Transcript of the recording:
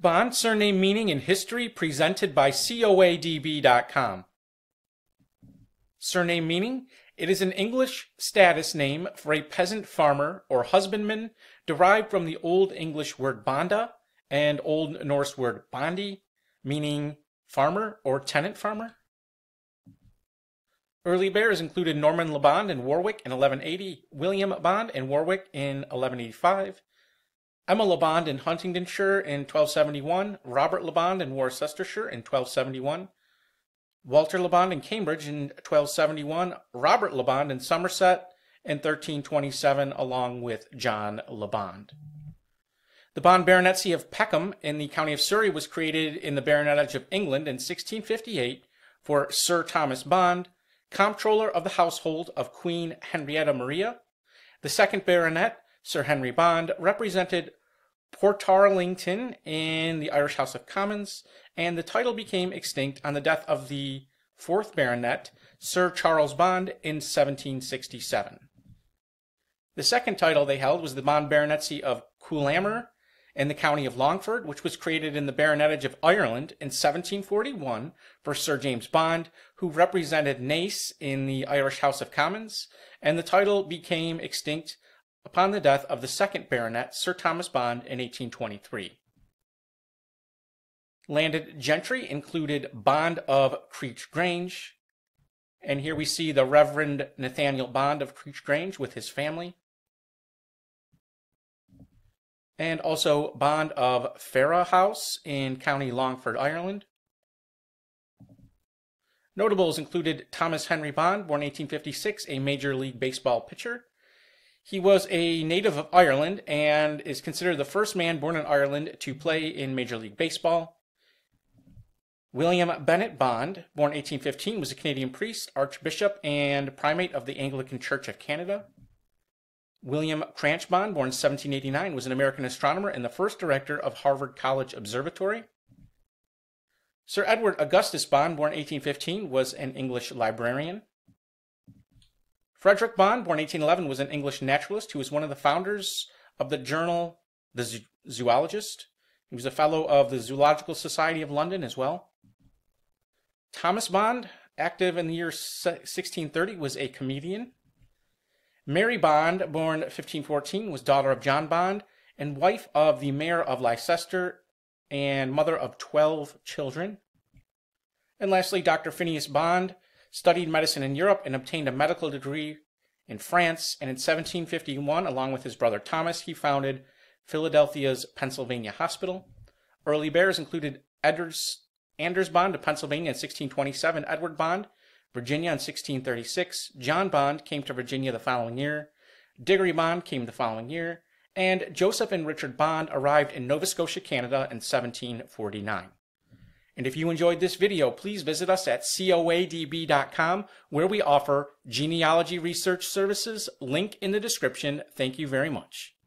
Bond surname meaning in history presented by COADB.com. Surname meaning it is an English status name for a peasant farmer or husbandman derived from the Old English word bonda and Old Norse word bondi, meaning farmer or tenant farmer. Early bears included Norman Le Bond in Warwick in 1180, William Bond in Warwick in 1185, Emma Le Bond in Huntingdonshire in 1271, Robert Le Bond in Worcestershire in 1271, Walter Le Bond in Cambridge in 1271, Robert Le Bond in Somerset in 1327, along with John Le Bond. The Bond baronetcy of Peckham in the county of Surrey was created in the baronetage of England in 1658 for Sir Thomas Bond, comptroller of the household of Queen Henrietta Maria. The second baronet, Sir Henry Bond, represented Portarlington in the Irish House of Commons, and the title became extinct on the death of the fourth baronet, Sir Charles Bond, in 1767. The second title they held was the Bond baronetcy of Coolamber in the county of Longford, which was created in the baronetage of Ireland in 1741 for Sir James Bond, who represented Naas in the Irish House of Commons, and the title became extinct upon the death of the second baronet, Sir Thomas Bond, in 1823. Landed gentry included Bond of Creech Grange, and here we see the Reverend Nathaniel Bond of Creech Grange with his family. And also Bond of Farragh House in County Longford, Ireland. Notables included Thomas Henry Bond, born 1856, a Major League Baseball pitcher, he was a native of Ireland and is considered the first man born in Ireland to play in Major League Baseball. William Bennett Bond, born 1815, was a Canadian priest, archbishop, and primate of the Anglican Church of Canada. William Cranch Bond, born 1789, was an American astronomer and the first director of Harvard College Observatory. Sir Edward Augustus Bond, born 1815, was an English librarian. Frederick Bond, born 1811, was an English naturalist who was one of the founders of the journal The Zoologist. He was a fellow of the Zoological Society of London as well. Thomas Bond, active in the year 1630, was a comedian. Mary Bond, born 1514, was daughter of John Bond and wife of the mayor of Leicester and mother of 12 children. And lastly, Dr. Phineas Bond, studied medicine in Europe, and obtained a medical degree in France. And in 1751, along with his brother Thomas, he founded Philadelphia's Pennsylvania Hospital. Early bears included Edwards, Anders Bond of Pennsylvania in 1627, Edward Bond, Virginia in 1636, John Bond came to Virginia the following year, Diggory Bond came the following year, and Joseph and Richard Bond arrived in Nova Scotia, Canada in 1749. And if you enjoyed this video, please visit us at coadb.com where we offer genealogy research services. Link in the description. Thank you very much.